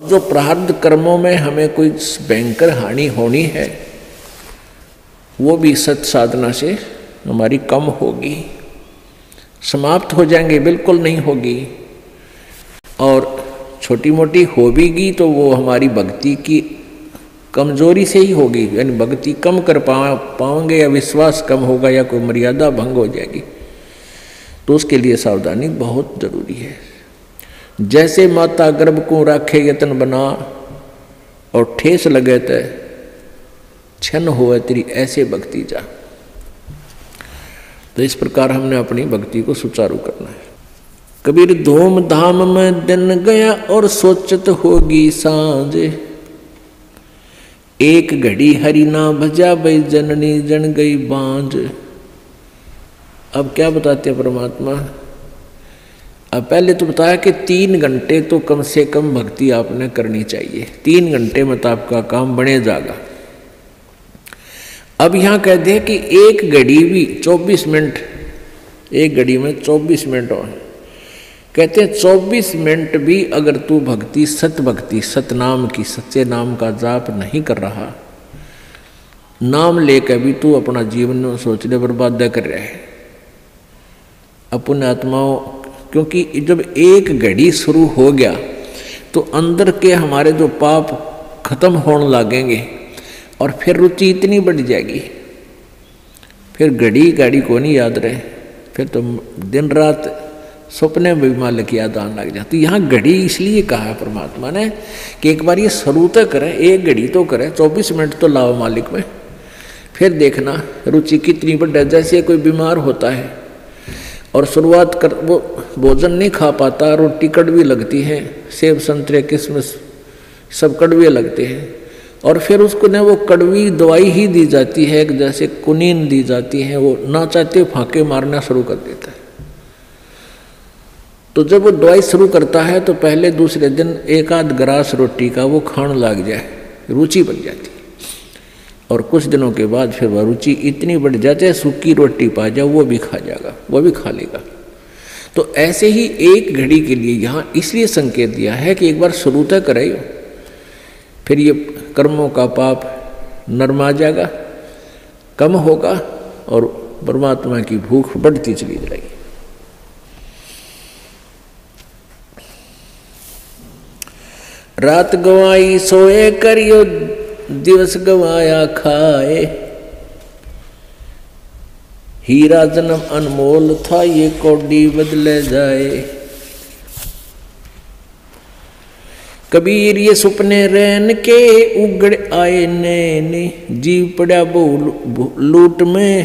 और जो प्रारब्ध कर्मों में हमें कोई भयंकर हानि होनी है, वो भी सत साधना से हमारी कम होगी, समाप्त हो जाएँगे, बिल्कुल नहीं होगी। और छोटी मोटी हो भीगी तो वो हमारी भक्ति की कमज़ोरी से ही होगी, यानी भक्ति कम कर पा, पाओगे या विश्वास कम होगा या कोई मर्यादा भंग हो जाएगी तो उसके लिए सावधानी बहुत ज़रूरी है। जैसे माता गर्भ को राखे यतन बना और ठेस लगे तो छन हो तेरी ऐसे भक्ति जा। तो इस प्रकार हमने अपनी भक्ति को सुचारू करना है। कबीर धूम धाम में दिन गया और सोचत होगी साँझ। एक घड़ी हरि ना भजा बई जननी जन गई बांझ। अब क्या बताते हैं परमात्मा? अब पहले तो बताया कि तीन घंटे तो कम से कम भक्ति आपने करनी चाहिए। तीन घंटे में तो आपका काम बने जाएगा। अब यहाँ कह दे कि एक घड़ी भी चौबीस मिनट, एक घड़ी में चौबीस मिनट और कहते हैं, चौबीस मिनट भी अगर तू भक्ति सत भक्ति सतनाम की, सच्चे नाम का जाप नहीं कर रहा, नाम लेकर भी तू अपना जीवन सोचने बर्बाद कर रहा है। अपन आत्माओं क्योंकि जब एक घड़ी शुरू हो गया तो अंदर के हमारे जो पाप खत्म होने लगेंगे और फिर रुचि इतनी बढ़ जाएगी। फिर घड़ी गाड़ी को नहीं याद रहे, फिर तो दिन रात सपने में भी मालिक याद आने लग जाती। यहाँ घड़ी इसलिए कहा है परमात्मा ने कि एक बार ये शुरू तो करें, एक घड़ी तो करें, चौबीस मिनट तो लाओ मालिक में, फिर देखना रुचि कितनी बढ़ जैसे कोई बीमार होता है और शुरुआत कर, वो भोजन नहीं खा पाता, रोटी कड़वी लगती है, सेब, संतरे किसमिस सब कड़वे लगते हैं। और फिर उसको ने वो कड़वी दवाई ही दी जाती है जैसे कुनीन दी जाती है, वो ना चाहते फाके मारना शुरू कर देता है। तो जब वो दवाई शुरू करता है तो पहले दूसरे दिन एक आध ग्रास रोटी का वो खान लग जाए, रुचि बन जाती। और कुछ दिनों के बाद फिर वह रुचि इतनी बढ़ जाती है सूखी रोटी पा जाए वो भी खा जाएगा, वो भी खा लेगा। तो ऐसे ही एक घड़ी के लिए यहाँ इसलिए संकेत दिया है कि एक बार शुरू तक करे फिर ये कर्मों का पाप नरमा जाएगा, कम होगा और परमात्मा की भूख बढ़ती चली जाएगी। रात गवाई सोए करियो दिवस गवाया खाए। हीरा जन्म अनमोल था ये कौडी बदले जाए। कबीर ये सुपने रहन के उगड़ आए नैने जीव पड़ा बहु लूट में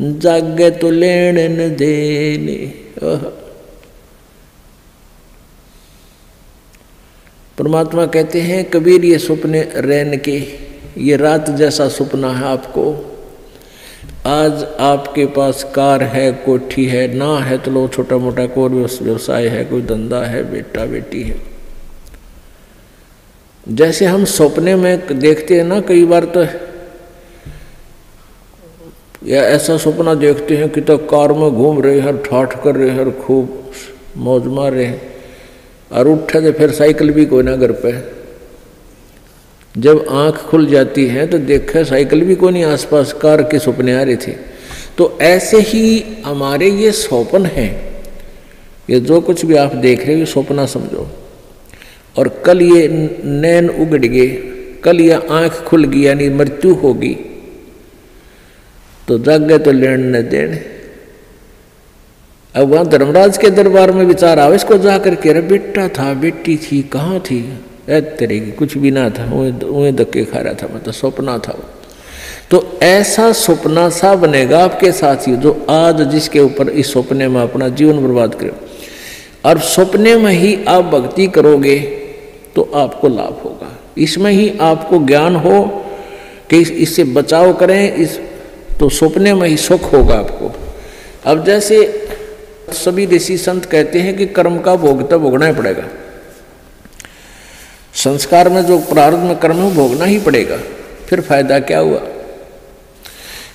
जागे तो लेन देने। परमात्मा कहते हैं, कबीर ये सपने रैन के, ये रात जैसा सपना है आपको। आज आपके पास कार है, कोठी है, ना है तो लो छोटा मोटा कोई व्यवसाय है, कोई धंधा है, बेटा बेटी है। जैसे हम सपने में देखते हैं ना, कई बार तो या ऐसा सपना देखते हैं कि तो कार में घूम रहे हैं, ठाठ कर रहे हैं खूब मौज मार रहे हैं। और उठे तो फिर साइकिल भी कोई ना घर पे। जब आँख खुल जाती है तो देखे साइकिल भी कोई नहीं, आसपास कार के सपने आ रहे थे। तो ऐसे ही हमारे ये सौपन है। ये जो कुछ भी आप देख रहे हो सपना समझो। और कल ये नैन उगड़ गए, कल ये आँख खुल गई, यानी मृत्यु होगी। तो जागे तो लेन न देने अब वहाँ धर्मराज के दरबार में विचार आवे, इसको जाकर के अरे बेटा था, बेटी थी, कहाँ थी? तेरे की कुछ भी ना था उन्हें धक्के खा रहा था मतलब सपना था वो। तो ऐसा सपना सा बनेगा आपके साथ ही, जो आज जिसके ऊपर इस सपने में अपना जीवन बर्बाद करे। और सपने में ही आप भक्ति करोगे तो आपको लाभ होगा। इसमें ही आपको ज्ञान हो कि इससे बचाव करें, इस तो सपने में ही सुख होगा आपको। अब जैसे सभी ऋषि संत कहते हैं कि कर्म का भोग तो भोगना ही पड़ेगा। संस्कार में जो प्रारंभ में कर्म है भोगना ही पड़ेगा। फिर फ़ायदा क्या हुआ?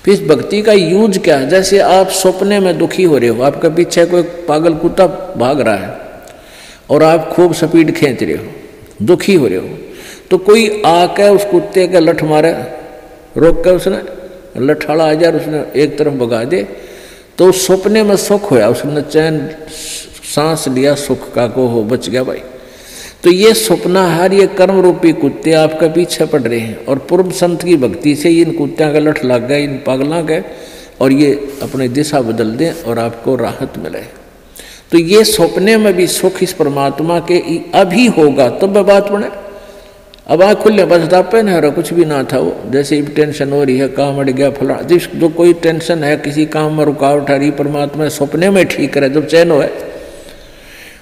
फिर इस भक्ति का यूज़ क्या? है जैसे आप सपने में दुखी हो रहे हो, आपके पीछे कोई पागल कुत्ता भाग रहा है और आप खूब स्पीड खींच रहे हो, दुखी हो रहे हो तो कोई आके उस कुत्ते के लठ मारे, रोक के उसने, लठाड़ा आ जाए उसने एक तरफ़ भगा दे तो सपने में सुख होया, उसने चैन, सांस लिया, सुख का को हो बच गया भाई। तो ये सपना हर ये कर्म रूपी कुत्ते आपका पीछे पड़ रहे हैं और पूर्व संत की भक्ति से इन कुत्तियाँ का लठ लग गए इन पागलों के और ये अपनी दिशा बदल दें और आपको राहत मिले। तो ये सपने में भी सुख इस परमात्मा के अभी होगा, तब बात बने। अब आँख खुले बस दापे न रहा, कुछ भी ना था वो। जैसे ही टेंशन हो रही है, काम अड़ गया, फला, जिस जो कोई टेंशन है, किसी काम में रुकावट आ रही, परमात्मा सपने में ठीक करे, जब चैन हो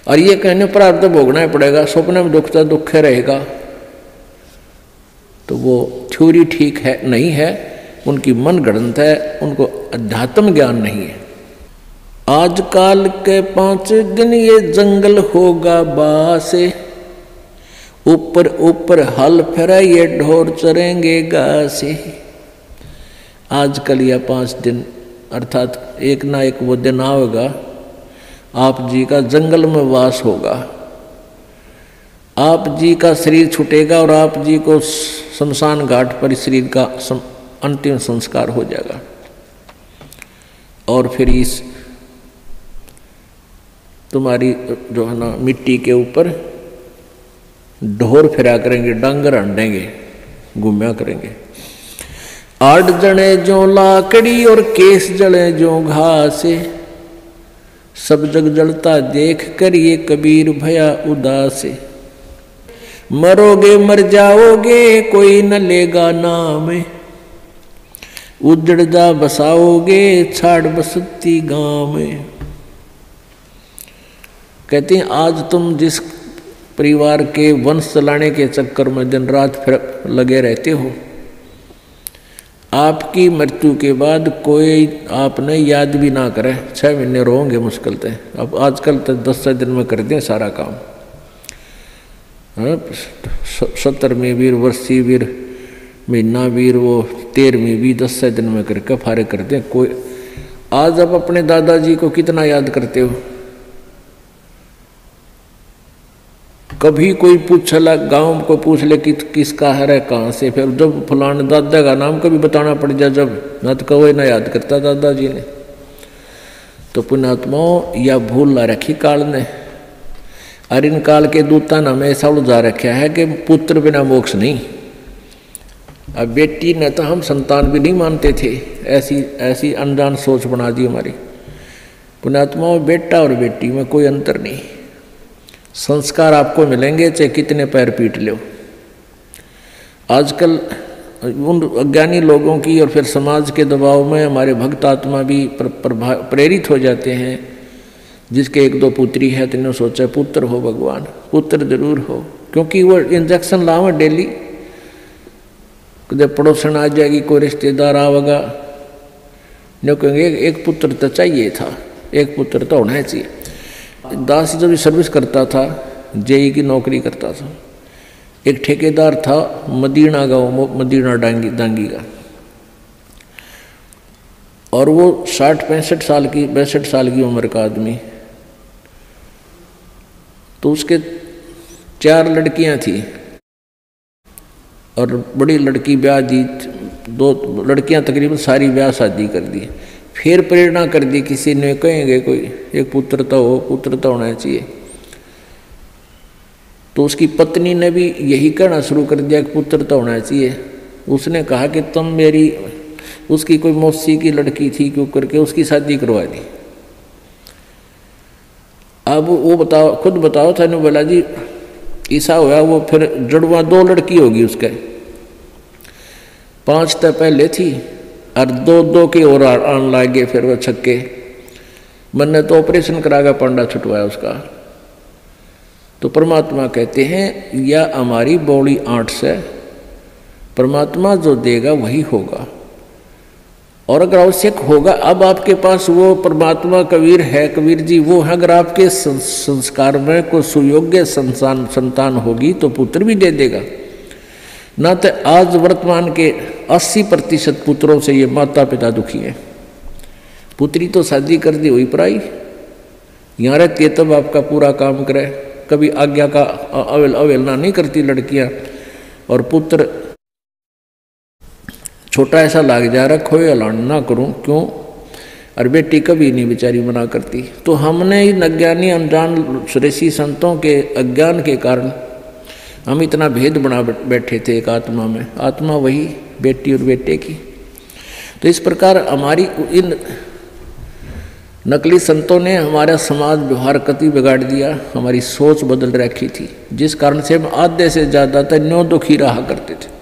और ये कहने पर आप तो भोगना ही पड़ेगा, सपने में दुख दुखता दुख रहेगा। तो वो थ्योरी ठीक है, नहीं है, उनकी मन गणत है, उनको अध्यात्म ज्ञान नहीं है। आजकल के पाँच दिन ये जंगल होगा, बासे। ऊपर ऊपर हल फिरा ये ढोर चरेंगे घासे। आजकल या पाँच दिन, अर्थात एक ना एक वो दिन आएगा आप जी का जंगल में वास होगा। आप जी का शरीर छूटेगा और आप जी को शमशान घाट पर शरीर का अंतिम संस्कार हो जाएगा। और फिर इस तुम्हारी जो है ना मिट्टी के ऊपर ढोर फिरा करेंगे, डांगर अंडेंगे घूमया करेंगे। आठ जने जो लाकड़ी और केस जड़े जो घास, सब जग जलता देख कर ये कबीर भया उदास। मरोगे, मर जाओगे, कोई न लेगा नाम। उजड़ जा बसाओगे, छाड़ बसती गाँव में कहते हैं, आज तुम जिस परिवार के वंश चलाने के चक्कर में दिन रात फिर लगे रहते हो। आपकी मृत्यु के बाद कोई आपने याद भी ना करे। छः महीने रोगे मुश्किल से। अब आजकल तो दस दिन में कर दें सारा काम। हाँ, सत्तर में वीर वर्षी वीर महीना वीर वो तेरहवीं भी दस दिन में करके फारे करते हैं कोई आज आप अपने दादाजी को कितना याद करते हो? कभी कोई पूछला, गाँव को पूछ ले कि किसका हर है कहाँ से? फिर जब फलाने दादा का नाम कभी बताना पड़ जाए जब, न तो कहो ना याद करता दादाजी ने। तो पुणात्माओं या भूल ला रखी काल ने। और इन काल के दूता ने हमें ऐसा उलझा रखा है कि पुत्र बिना मोक्ष नहीं। अब बेटी ने तो हम संतान भी नहीं मानते थे। ऐसी ऐसी अनजान सोच बना दी हमारी। पुणात्माओं बेटा और बेटी में कोई अंतर नहीं। संस्कार आपको मिलेंगे, चाहे कितने पैर पीट लो। आजकल उन अज्ञानी लोगों की और फिर समाज के दबाव में हमारे भक्त आत्मा भी प्रेरित हो जाते हैं, जिसके एक दो पुत्री है तो सोचा, पुत्र हो भगवान, पुत्र ज़रूर हो। क्योंकि वो इंजेक्शन लाओ डेली जब पड़ोसन आ जाएगी, कोई रिश्तेदार आवेगा नहीं कहेंगे, एक पुत्र तो चाहिए था, एक पुत्र तो होना चाहिए। दास जब सर्विस करता था, जेई की नौकरी करता था। एक ठेकेदार था मदीना गाँव मदीना डांगी दांगी का। और वो साठ पैंसठ साल की, पैंसठ साल की उम्र का आदमी। तो उसके चार लड़कियाँ थी। और बड़ी लड़की ब्याह दी, दो लड़कियाँ तकरीबन सारी ब्याह शादी कर दी। फिर प्रेरणा कर दी किसी ने, कहेंगे कोई, एक पुत्र तो हो, पुत्र तो होना चाहिए। तो उसकी पत्नी ने भी यही कहना शुरू कर दिया कि पुत्र तो होना चाहिए। उसने कहा कि तुम मेरी, उसकी कोई मौसी की लड़की थी क्यों करके उसकी शादी करवा दी। अब वो बताओ, खुद बताओ था ने बोला जी, ईसा हुआ वो फिर जड़वा दो लड़की होगी उसके। पाँच तो पहले थी। और दो दो की ओर आन गए फिर वो छक्के। मैंने तो ऑपरेशन करा कर पंडा छुटवाया उसका। तो परमात्मा कहते हैं, या हमारी बौड़ी आठ से, परमात्मा जो देगा वही होगा। और अगर आवश्यक होगा, अब आपके पास वो परमात्मा कबीर है, कबीर जी, वो है, अगर आपके संस्कार में कोई सुयोग्य संतान संतान होगी तो पुत्र भी दे देगा। ना तो आज वर्तमान के 80 प्रतिशत पुत्रों से ये माता पिता दुखी है। पुत्री तो शादी कर दी हुई पराई। यहाँ रहती है तब आपका पूरा काम करे। कभी आज्ञा का अवेल, अवेलना नहीं करती लड़कियाँ। और पुत्र छोटा ऐसा लाग जा रहा, खोए अलान ना करूँ, क्यों? और बेटी कभी नहीं बेचारी मना करती। तो हमने इन अज्ञानी अनजान सुरेशी संतों के अज्ञान के कारण हम इतना भेद बना बैठे थे एक आत्मा में। आत्मा वही बेटी और बेटे की। तो इस प्रकार हमारी इन नकली संतों ने हमारा समाज व्यवहार कति बिगाड़ दिया, हमारी सोच बदल रखी थी। जिस कारण से हम आधे से ज़्यादातर न्यो दुखी रहा करते थे।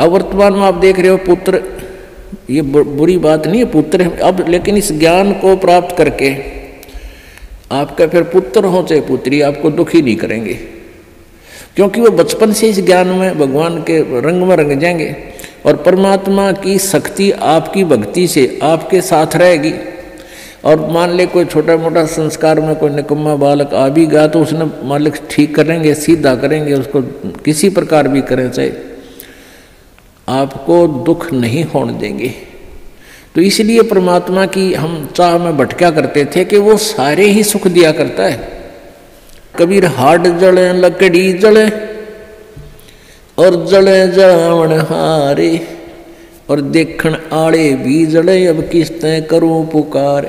अब वर्तमान में आप देख रहे हो, पुत्र, ये बुरी बात नहीं है, पुत्र अब लेकिन इस ज्ञान को प्राप्त करके आपका फिर पुत्र हो चाहे पुत्री, आपको दुखी नहीं करेंगे। क्योंकि वो बचपन से इस ज्ञान में, भगवान के रंग में रंग जाएँगे। और परमात्मा की शक्ति आपकी भक्ति से आपके साथ रहेगी। और मान ले कोई छोटा मोटा संस्कार में कोई निकम्मा बालक आ भी गया तो उसने मालिक ठीक करेंगे, सीधा करेंगे, उसको किसी प्रकार भी करें चाहे आपको दुख नहीं होने देंगे। तो इसलिए परमात्मा की हम चाह में भटका करते थे कि वो सारे ही सुख दिया करता है। कबीर हाड जले, लकड़ी जले, और जले जावण हारे, और देखण आड़े भी जड़े अब किस्तें करूँ पुकार।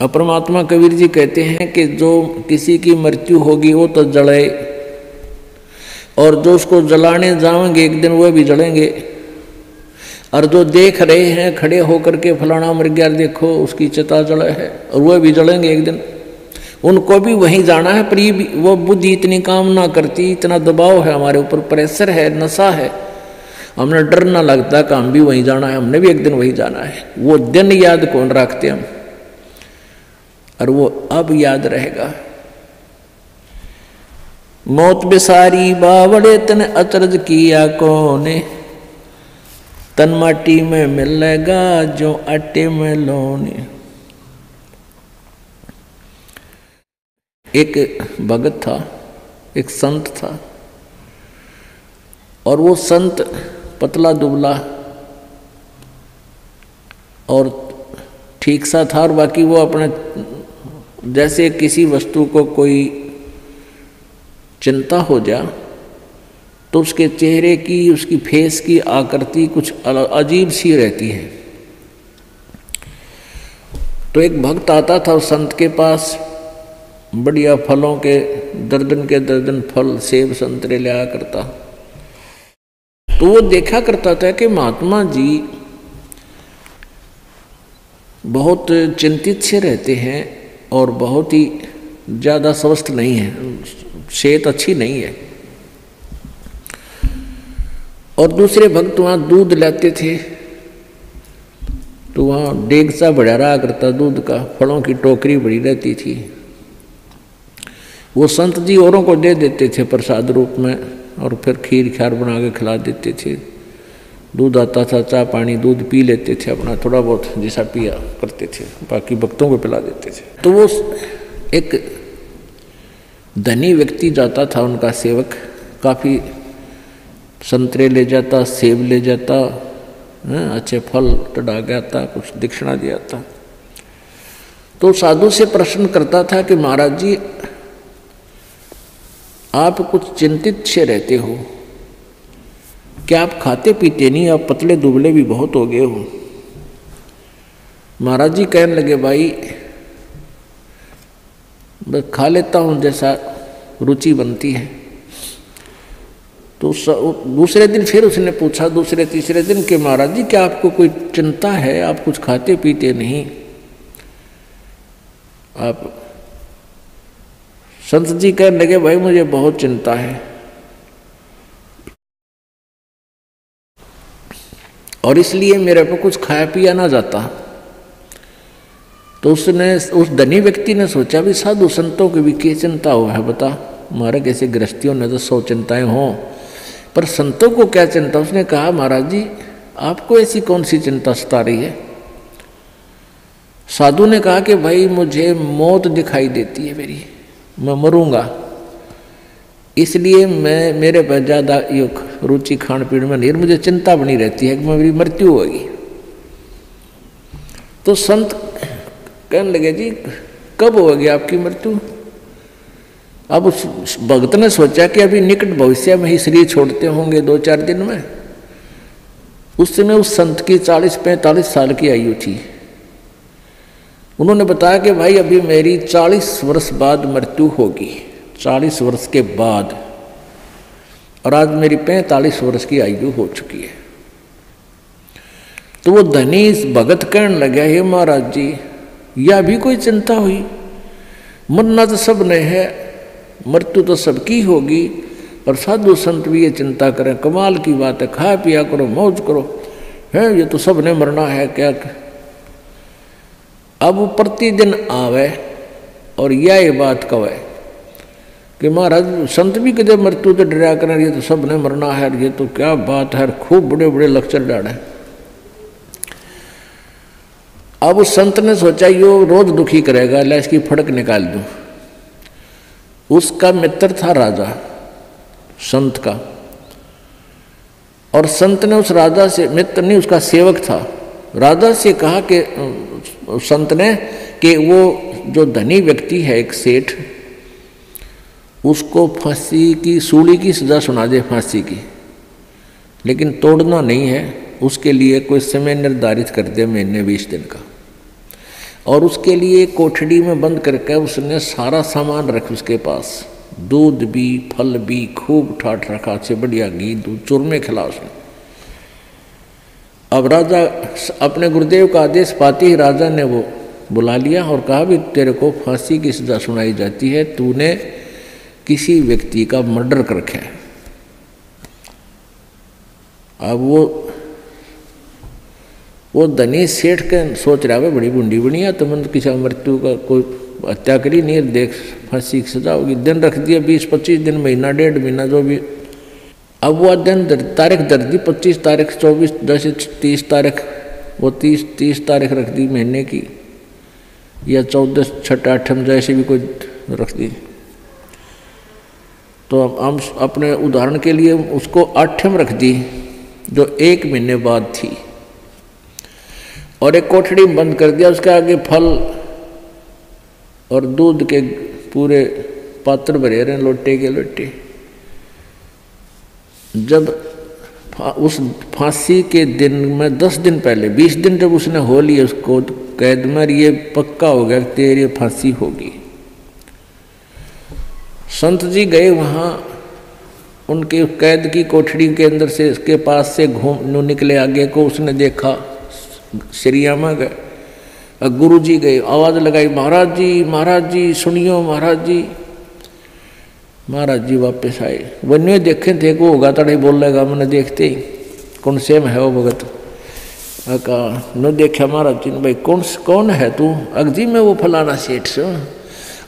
अब परमात्मा कबीर जी कहते हैं कि जो किसी की मृत्यु होगी, वो तो जड़े और जो उसको जलाने जाएँगे एक दिन वह भी जलेंगे। और जो देख रहे हैं, खड़े होकर के फलाना मर गया देखो, उसकी चिता जले है, और वह भी जलेंगे एक दिन। उनको भी वहीं जाना है, पर ये वो बुद्धि इतनी काम ना करती, इतना दबाव है हमारे ऊपर, प्रेशर है, नशा है। हमने डर ना लगता कि हम भी वहीं जाना है, हमने भी एक दिन वहीं जाना है। वो दिन याद कौन रखते हम? और वो अब याद रहेगा। मौत बिसारी बावड़े तन अचरज किया कोने? तन माटी में मिलेगा जो आटे में लोने। एक भगत था, एक संत था। और वो संत पतला दुबला और ठीक सा था और बाकी वो अपने जैसे किसी वस्तु को कोई चिंता हो जा तो उसके चेहरे की, उसकी फेस की आकृति कुछ अजीब सी रहती है। तो एक भक्त आता था उस संत के पास बढ़िया फलों के दर्दन के दर्दन फल सेब संतरे लिया करता। तो वो देखा करता था कि महात्मा जी बहुत चिंतित से रहते हैं और बहुत ही ज़्यादा स्वस्थ नहीं है, सेहत अच्छी नहीं है। और दूसरे भक्त वहाँ दूध लाते थे तो वहाँ डेग सा बढ़ा रहा करता दूध का, फलों की टोकरी बड़ी रहती थी। वो संत जी औरों को दे देते थे प्रसाद रूप में और फिर खीर खार बना के खिला देते थे। दूध आता था, चाय पानी, दूध पी लेते थे अपना, थोड़ा बहुत जैसा पिया करते थे, बाकी भक्तों को पिला देते थे। तो वो एक धनी व्यक्ति जाता था, उनका सेवक, काफ़ी संतरे ले जाता, सेब ले जाता, है, अच्छे फल टड़ा गया था कुछ दक्षिणा दिया था तो साधु से प्रश्न करता था कि महाराज जी आप कुछ चिंतित से रहते हो। क्या आप खाते पीते नहीं आप पतले दुबले भी बहुत हो गए हो? महाराज जी कहने लगे, भाई, मैं खा लेता हूँ जैसा रुचि बनती है। तो दूसरे दिन फिर उसने पूछा, दूसरे तीसरे दिन कि महाराज जी, क्या आपको कोई चिंता है? आप कुछ खाते पीते नहीं। आप संत जी कहने लगे, भाई, मुझे बहुत चिंता है। और इसलिए मेरे पर कुछ खाया पिया ना जाता। तो उसने, उस धनी व्यक्ति ने सोचा भी साधु संतों की भी क्या चिंता हो है, बता। महाराज कैसे गृहस्थियों ने तो सौ चिंताएँ हों, पर संतों को क्या चिंता? उसने कहा, महाराज जी, आपको ऐसी कौन सी चिंता सता रही है? साधु ने कहा कि, भाई, मुझे मौत दिखाई देती है मेरी। मैं मरूँगा। इसलिए मैं, मेरे पर ज़्यादा रुचि खान पीन में नहीं, मुझे चिंता बनी रहती है कि मेरी मृत्यु होगी। तो संत कहने लगे, जी, कब होगी आपकी मृत्यु? अब उस भक्त ने सोचा कि अभी निकट भविष्य में ही शरीर छोड़ते होंगे दो चार दिन में। उस समय उस संत की चालीस पैंतालीस साल की आयु थी। उन्होंने बताया कि भाई अभी मेरी चालीस वर्ष बाद मृत्यु होगी। चालीस वर्ष के बाद। और आज मेरी पैंतालीस वर्ष की आयु हो चुकी है। तो वो धनी भगत कहने लगे, हे महाराज जी यह भी कोई चिंता हुई? मरना तो सबने है, मृत्यु तो सबकी होगी और साधु संत भी ये चिंता करें। कमाल की बात है खा पिया करो, मौज करो। है, ये तो सबने मरना है, क्या अब प्रतिदिन आवे और यह बात कवे कि महाराज, संत भी कदे मृत्यु तो डरा करें, ये तो सबने मरना है, ये तो क्या बात है, खूब बड़े बड़े लक्षण डाले अब उस संत ने सोचा, यो रोज दुखी करेगा, ला इसकी फड़क निकाल दूँ। उसका मित्र था राजा, संत का। और संत ने उस राजा से, मित्र नहीं, उसका सेवक था। राजा से कहा कि संत ने कि वो जो धनी व्यक्ति है, एक सेठ, उसको फांसी की, सूली की सजा सुना दे फांसी की। लेकिन तोड़ना नहीं है, उसके लिए कोई समय निर्धारित कर दे महीने बीस दिन का। और उसके लिए कोठड़ी में बंद करके उसने सारा सामान रख उसके पास। दूध भी, फल भी, खूब ठाठ रखा से बढ़िया घी, दूध, चूरमे खिला उसने। अब राजा अपने गुरुदेव का आदेश पाते ही राजा ने वो बुला लिया और कहा भी, तेरे को फांसी की सजा सुनाई जाती है, तूने किसी व्यक्ति का मर्डर कर रखा है। अब वो वो धनी सेठ के सोच रहा है बड़ी बुंडी बनी है तो किसी मृत्यु का कोई हत्या करी नहीं देख, फांसी की सजा होगी। दिन रख दिया, बीस पच्चीस दिन, महीना, डेढ़ महीना, जो भी अब वो दिन तारीख दर दी, पच्चीस तारीख, चौबीस, दस, तीस तारीख, वो तीस तीस तारीख रख दी महीने की, या चौदह, छठ, आठम, जैसे भी कोई रख दी। तो हम अपने उदाहरण के लिए उसको आठम रख दी, जो एक महीने बाद थी। और एक कोठड़ी बंद कर दिया, उसके आगे फल और दूध के पूरे पात्र भरे रहे लोटे के लोटे। जब उस फांसी के दिन में, दस दिन पहले, बीस दिन जब उसने हो लिया उसको तो कैद में ये पक्का हो गया तेरी फांसी होगी। संत जी गए वहाँ, उनके कैद की कोठड़ी के अंदर से इसके पास से घूम निकले आगे को, उसने देखा श्रीयामा गए। गुरु जी गए, आवाज़ लगाई, महाराज जी महाराज जी, सुनियो, महाराज जी। महाराज जी वापस आए। वन्य देखे थे को होगा तड़े बोल लेगा मैंने देखते ही, कौन सेम है वो भगत? कहा, न देखा महाराज जी ने, भाई, कौन कौन है तू? अगजी में वो फलाना सेठ से?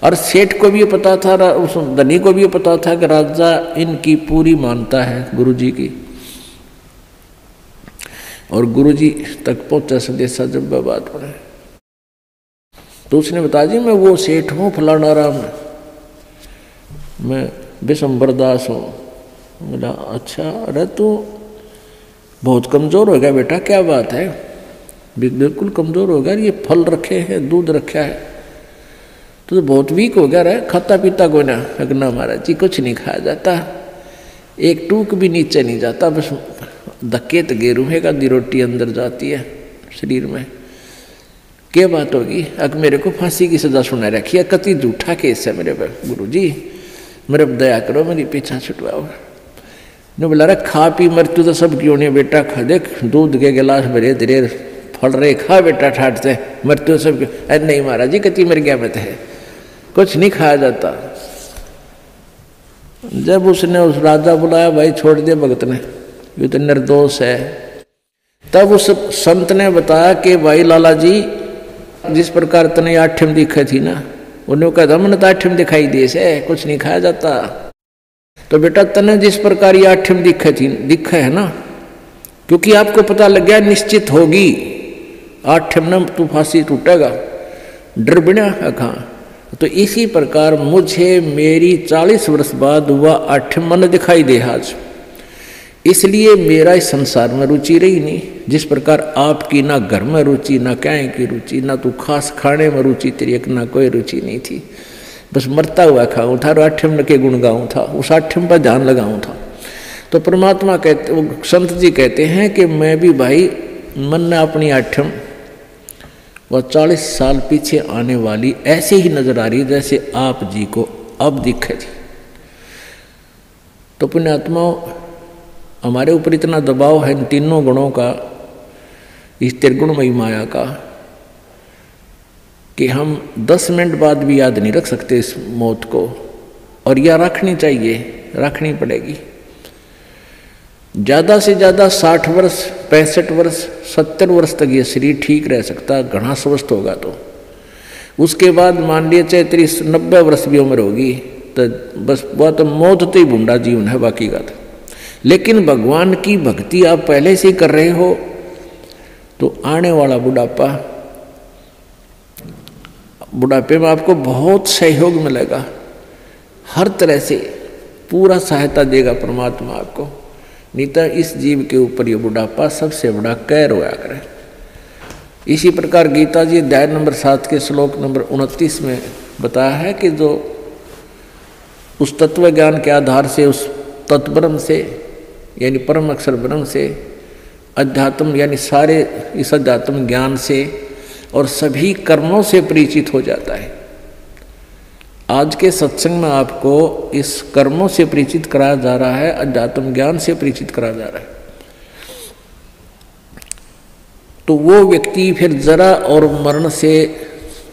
और सेठ को भी पता था उस धनी को भी पता था कि राजा इनकी पूरी मानता है गुरु जी की। और गुरु जी तक पहुँचा संदेशा जब बात पड़े तो उसने बता दी मैं वो सेठ हूँ, फलाना राम। मैं विशंबर दास हूँ। बोला अच्छा अरे तू बहुत कमज़ोर हो गया बेटा क्या बात है? बिल्कुल कमज़ोर हो गया ये फल रखे हैं दूध रखा है। तो, तो बहुत वीक हो गया रहा खाता पीता को ना। अगना महाराज जी कुछ नहीं खाया जाता। एक टूक भी नीचे नहीं जाता बस धक्के तो गेरूहेगा दी रोटी अंदर जाती है शरीर में। क्या बात होगी? अगर मेरे को फांसी की सजा सुना रखी है कति झूठा केस है मेरे पर गुरु जी मेरे दया करो, मेरी पीछा छुटवाओ। ने बोला रहा खा पी मृत्यु तो सब क्यों नहीं, बेटा? खा देख, दूध के गिलास भरे, धीरे फल रहे खा बेटा ठाटते मृत्यु सब क्यों? अरे नहीं महाराज जी कति मर गया मत है। कुछ नहीं खाया जाता। जब उसने उस राजा बुलाया, भाई, छोड़ दिया भगत ने, ये तो निर्दोष है। तब उस संत ने बताया कि भाई लाला जी, जिस प्रकार तने आठम दिखे थी ना उन्होंने कहा मन तो दिखाई दे से, कुछ नहीं खाया जाता। तो बेटा तने जिस प्रकार ये आठम दिखे थी, दिखे है ना? क्योंकि आपको पता लग गया, निश्चित होगी आठम न तू फांसी टूटेगा, डर बिना कहा? तो इसी प्रकार मुझे मेरी चालीस वर्ष बाद वह आठम मन दिखाई दे आज। इसलिए मेरा इस संसार में रुचि रही नहीं। जिस प्रकार आपकी ना घर में रुचि, ना क्या की रुचि, ना तू खास खाने में रुचि, तेरी एक ना कोई रुचि नहीं थी। बस मरता हुआ खाऊं था और आठम के गुण गाऊं था, उस आठम पर ध्यान लगाऊँ था। तो परमात्मा कहते, वो संत जी कहते हैं कि मैं भी भाई, मन ने अपनी आठम, वह चालीस साल पीछे आने वाली ऐसे ही नज़र आ रही जैसे आप जी को अब दिखे थी। तो पुण्यात्माओं हमारे ऊपर इतना दबाव है इन तीनों गुणों का, इस त्रिगुणमयी माया का, कि हम दस मिनट बाद भी याद नहीं रख सकते इस मौत को। और यह रखनी चाहिए, रखनी पड़ेगी। ज़्यादा से ज़्यादा साठ वर्ष, पैंसठ वर्ष, सत्तर वर्ष तक ये शरीर ठीक रह सकता, घना स्वस्थ होगा तो। उसके बाद मान लिया चाहे तीस नब्बे वर्ष भी उम्र होगी तो बस, वह तो मौत तो ही बूढ़ा जीवन है, बाकी का तो। लेकिन भगवान की भक्ति आप पहले से ही कर रहे हो तो आने वाला बुढ़ापा, बुढ़ापे में आपको बहुत सहयोग मिलेगा। हर तरह से पूरा सहायता देगा परमात्मा आपको। नहीं तो इस जीव के ऊपर ये बुढ़ापा सबसे बड़ा कैर होया करे। इसी प्रकार गीता जी अध्याय नंबर सात के श्लोक नंबर उनतीस में बताया है कि जो उस तत्व ज्ञान के आधार से, उस तत्परम से यानी परम अक्षर ब्रह्म से, अध्यात्म यानी सारे इस अध्यात्म ज्ञान से और सभी कर्मों से परिचित हो जाता है। आज के सत्संग में आपको इस कर्मों से परिचित कराया जा रहा है, अध्यात्म ज्ञान से परिचित कराया जा रहा है। तो वो व्यक्ति फिर जरा और मरण से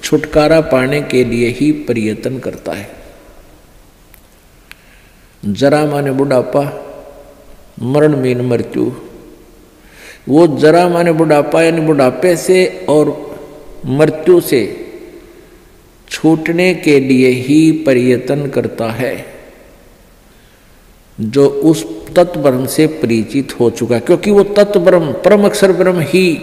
छुटकारा पाने के लिए ही प्रयत्न करता है। जरा माने बुढ़ापा मरण मीन मृत्यु। वो जरा माने बुढ़ापा यानी बुढ़ापे से और मृत्यु से छूटने के लिए ही प्रयत्न करता है, जो उस तत्व ब्रह्म से परिचित हो चुका क्योंकि वो तत्व ब्रह्म परम अक्षर ब्रह्म ही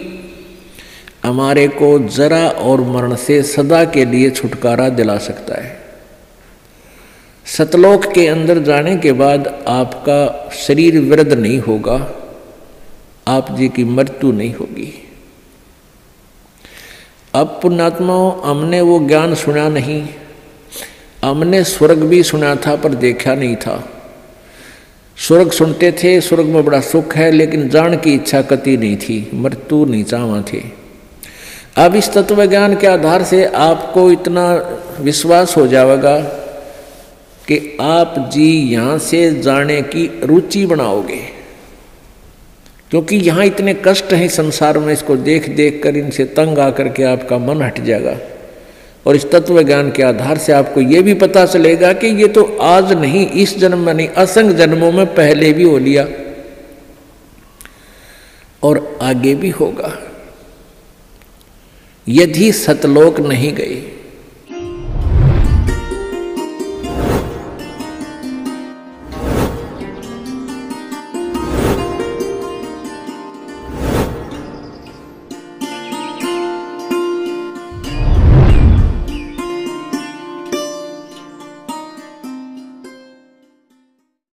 हमारे को जरा और मरण से सदा के लिए छुटकारा दिला सकता है। सतलोक के अंदर जाने के बाद आपका शरीर वृद्ध नहीं होगा, आप जी की मृत्यु नहीं होगी। अब पुण्यात्माओं, हमने वो ज्ञान सुना नहीं, हमने स्वर्ग भी सुना था पर देखा नहीं था। स्वर्ग सुनते थे, स्वर्ग में बड़ा सुख है, लेकिन जान की इच्छा कति नहीं थी, मृत्यु नहीं चावा थे। अब इस तत्व ज्ञान के आधार से आपको इतना विश्वास हो जाएगा कि आप जी यहाँ से जाने की रुचि बनाओगे। क्योंकि यहाँ इतने कष्ट हैं संसार में, इसको देख देख कर इनसे तंग आकर के आपका मन हट जाएगा। और इस तत्व ज्ञान के आधार से आपको ये भी पता चलेगा कि ये तो आज नहीं, इस जन्म में नहीं, असंग जन्मों में पहले भी हो लिया। और आगे भी होगा। यदि सतलोक नहीं गए